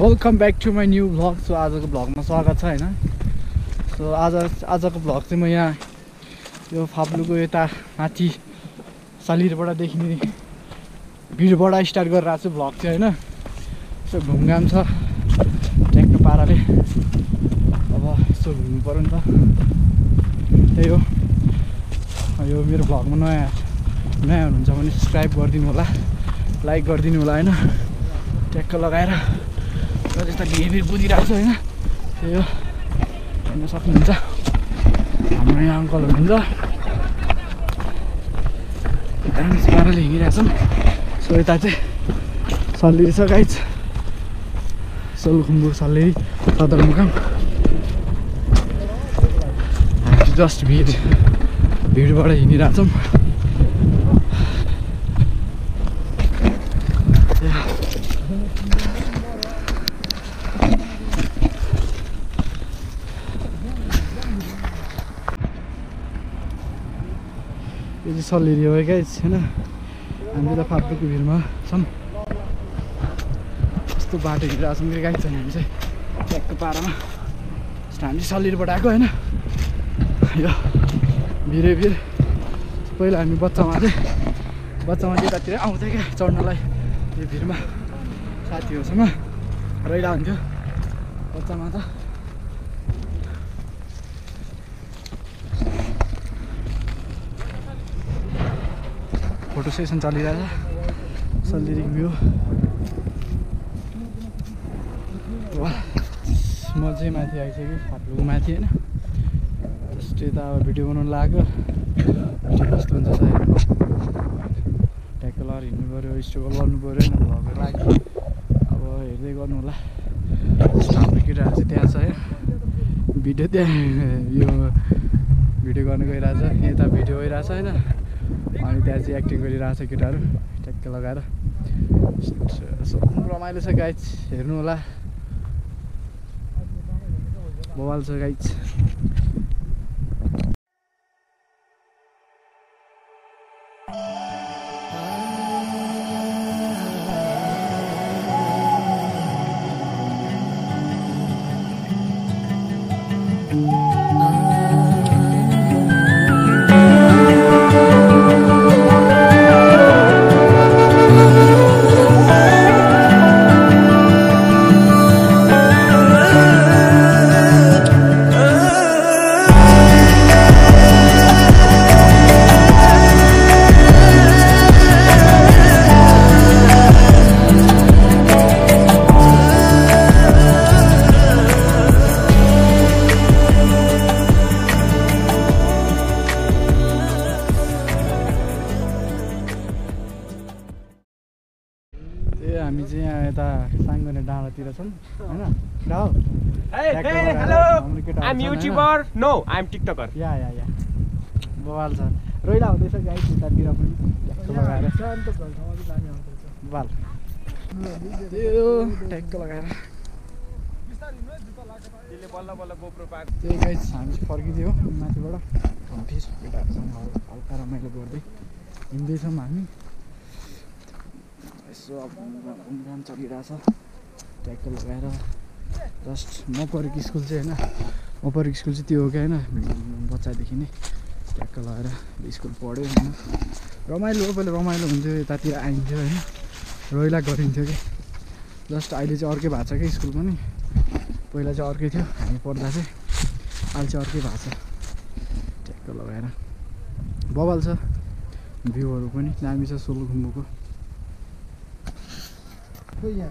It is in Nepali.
Welcome back to my new vlog so आजको भ्लगमा स्वागत छ होइन सो आज आजको भ्लग चाहिँ म यहाँ यो फाप्लुको यता माथि सालिरबाट देखिने भिडबाट स्टार्ट गरेर आएको छु भ्लग चाहिँ होइन? यसो घुमघाम छ। ट्याक्क पाराले। अब यसो घुम्नु पऱ्यो नि त। त्यही हो। यो मेरो भ्लगमा नयाँ नयाँ हुनुहुन्छ भने सब्सक्राइब गरिदिनु होला। लाइक गरिदिनु होला होइन? ट्याक्क लगाएर। र त्यस्ता भिर कुदिरहेको छ होइन त्यही हो हेर्न सक्नुहुन्छ हाम्रो यहाँ अङ्कल हुनुहुन्छ राम्रो पाराले हिँडिरहेछौँ सो यता चाहिँ सल्लेरी छ गाइज सोलखुम्बु सल्लेरी सदरमुकाम हामी जस्ट भिड भिडबाट हिँडिरहेछौँ यो चाहिँ सल्लेरी हो क्या होइन हामी त फाप्टोको भिडमा छौँ। कस्तो बाटो हिँडिरहेको छौँ गाई छैन हामी चाहिँ। ट्याक्क पारामा। जस्तो हामी सल्लेरीबाट आएको होइन। यो भिरै भिर पहिला हामी बच्चामा चाहिँ बच्चामा चाहिँ यतातिर आउँथ्यो क्या चढ्नलाई यो भिरमा साथीहरूसँग रहिरहेको हुन्थ्यो। बच्चामा त फोटो सेसन चलिरहेछ सल्लेरी भ्यू। म चाहिँ माथि आइसक्यो फाटोको माथि होइन। जस्तो यता अब भिडियो बनाउनु लाग्यो। कस्तो हुन्छ ट्याक्क लगाएर हिँड्नु पऱ्यो स्ट्रगल गर्नु पऱ्यो होइन। भ्लगहरू लाग्यो अब हेर्दै गर्नु होला। हाम्रो केटाहरू चाहिँ त्यहाँ छ है भिडियो त्यहाँ यो भिडियो गर्नु गइरहेछ। यता भिडियो गइरहेछ होइन। अनि त्यहाँ चाहिँ एक्टिङ गरिरहेछ केटाहरू। ट्याक्क लगाएर। रमाइलो छ गाइज हेर्नु होला। बवाल छ गाइज ए हामी चाहिँ यहाँ यता साङ्गने डाँडातिर छौँ होइन? बवाल छ रहिला हुँदैछ गाई यतातिर पनि। बवाल। त्यो ट्याक्क लगाएर। त्यही हामी चाहिँ फर्किदियो माथिबाट। केटाहरूसँग हल्का रमाइलो गर्दै हिँड्दैछौँ हामी। यसो अब घुमघाम चलिरहेछ। ट्याक्क लगाएर जस्ट म परेको स्कुल चाहिँ होइन। म परेको स्कुल चाहिँ त्यो हो क्या होइन बच्चादेखि नै ट्याक्क लगाएर स्कुल पढ्यो होइन। रमाइलो हो पहिला रमाइलो हुन्थ्यो यतातिर आइन्थ्यो होइन। रोइला गरिन्थ्यो कि। जस्ट अहिले चाहिँ अर्कै भएको छ कि स्कुल पनि। पहिला चाहिँ अर्कै थियो हामी पढ्दा चाहिँ अहिले चाहिँ अर्कै भएको छ। ट्याक्क लगाएर। बवाल छ भ्यूहरू पनि दामी छ सोलुखुम्बुको। 可以